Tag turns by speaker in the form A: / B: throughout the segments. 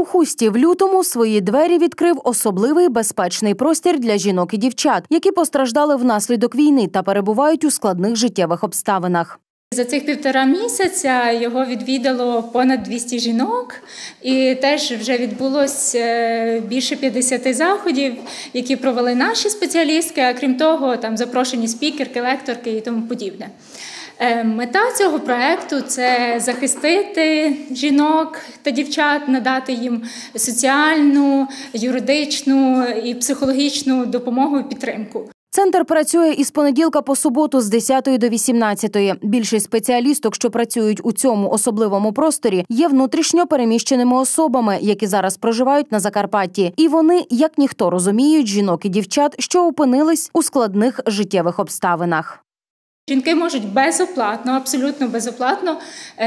A: У хусті в лютому свої двері відкрив особливий безпечний простір для жінок і дівчат, які постраждали внаслідок війни та перебувають у складних життєвих обставинах.
B: За цих півтора місяця його відвідало понад 200 жінок, і теж вже відбулось е, більше 50 заходів, які провели наші спеціалістки. А крім того, там запрошені спікерки, лекторки і тому подібне. Е, мета цього проекту це захистити жінок та дівчат, надати їм соціальну, юридичну і психологічну допомогу і підтримку.
A: Центр працює із понеділка по суботу з 10 до 18. Більшість спеціалісток, що працюють у цьому особливому просторі, є внутрішньо переміщеними особами, які зараз проживають на Закарпатті, і вони, як ніхто, розуміють жінок і дівчат, що опинились у складних життєвих обставинах.
B: Жінки можуть безоплатно, абсолютно безоплатно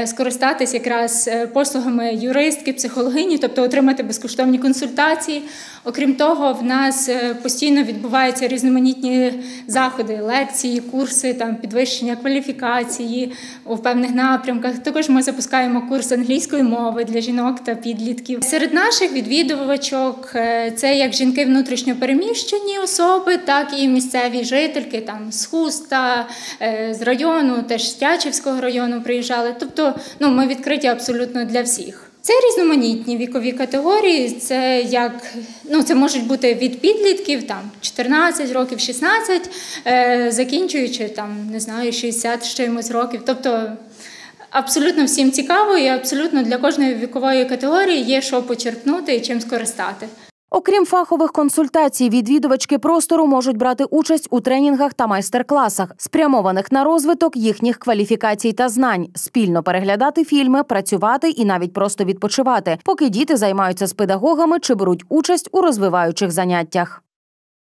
B: скористатися якраз е, послугами юристки, психологині, тобто отримати безкоштовні консультації. Окрім того, в нас е, постійно відбуваються різноманітні заходи, лекції, курси, там підвищення кваліфікації у певних напрямках. Також ми запускаємо курс англійської мови для жінок та підлітків. Серед наших відвідувачок це як жінки внутрішньо переміщені особи, так і місцеві жительки, там з хуста з району, теж з Тячівського району приїжджали. Тобто, ну ми відкриті абсолютно для всіх. Це різноманітні вікові категорії. Це як ну це можуть бути від підлітків, там 14 років, 16, е, закінчуючи там, не знаю, 60 з чимось років. Тобто абсолютно всім цікаво, і абсолютно для кожної вікової категорії є що почерпнути і чим скористати.
A: Окрім фахових консультацій, відвідувачки простору можуть брати участь у тренінгах та майстер-класах, спрямованих на розвиток їхніх кваліфікацій та знань, спільно переглядати фільми, працювати і навіть просто відпочивати, поки діти займаються з педагогами чи беруть участь у розвиваючих заняттях.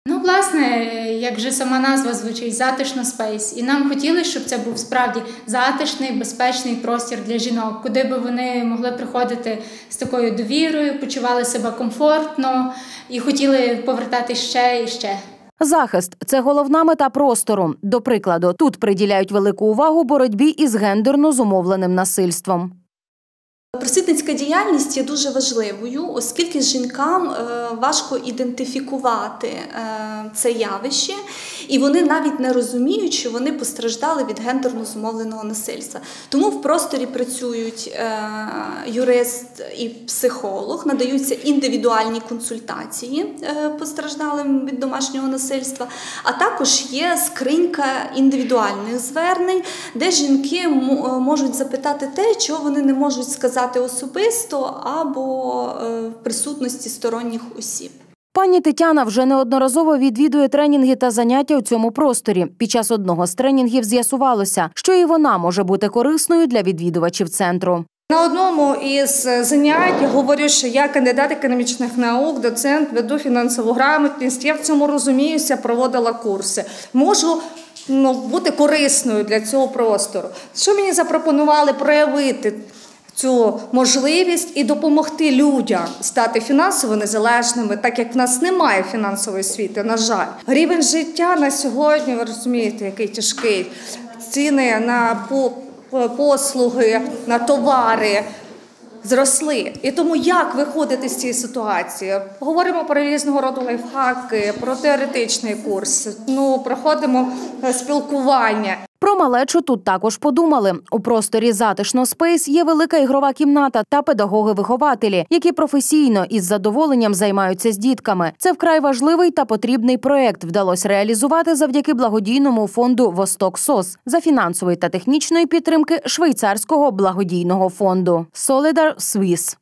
B: Ну, власне, як вже сама назва звучить, затишно space. І нам хотілося, щоб це був справді затишний, безпечний простір для жінок, куди би вони могли приходити з такою довірою, почували себе комфортно і хотіли повертати ще і ще.
A: Захист це головна мета простору. До прикладу, тут приділяють велику увагу боротьбі із гендерно зумовленим насильством.
C: Просвітницька діяльність є дуже важливою, оскільки жінкам е, важко ідентифікувати е, це явище, і вони навіть не розуміють, що вони постраждали від гендерно зумовленого насильства. Тому в просторі працюють е, юрист і психолог, надаються індивідуальні консультації постраждалим від домашнього насильства, а також є скринька індивідуальних звернень, де жінки можуть запитати те, чого вони не можуть сказати особисто або е, в присутності сторонніх осіб.
A: Пані Тетяна вже неодноразово відвідує тренінги та заняття у цьому просторі. Під час одного з тренінгів з'ясувалося, що і вона може бути корисною для відвідувачів центру.
D: На одному із занять говорю, що я кандидат економічних наук, доцент, веду фінансову грамотність. Я в цьому розуміюся, проводила курси. Можу ну, бути корисною для цього простору. Що мені запропонували проявити? Цю можливість і допомогти людям стати фінансово незалежними, так як в нас немає фінансової освіти, на жаль, рівень життя на сьогодні, ви розумієте, який тяжкий ціни на послуги, на товари. Зросли і тому як виходити з цієї ситуації? Говоримо про різного роду лайфхаки, про теоретичний курс. Ну проходимо е, спілкування.
A: Малечу тут також подумали. У просторі затишно space є велика ігрова кімната та педагоги-вихователі, які професійно із задоволенням займаються з дітками. Це вкрай важливий та потрібний проект вдалося реалізувати завдяки благодійному фонду Восток SOS за фінансової та технічної підтримки швейцарського благодійного фонду Solidar Swiss.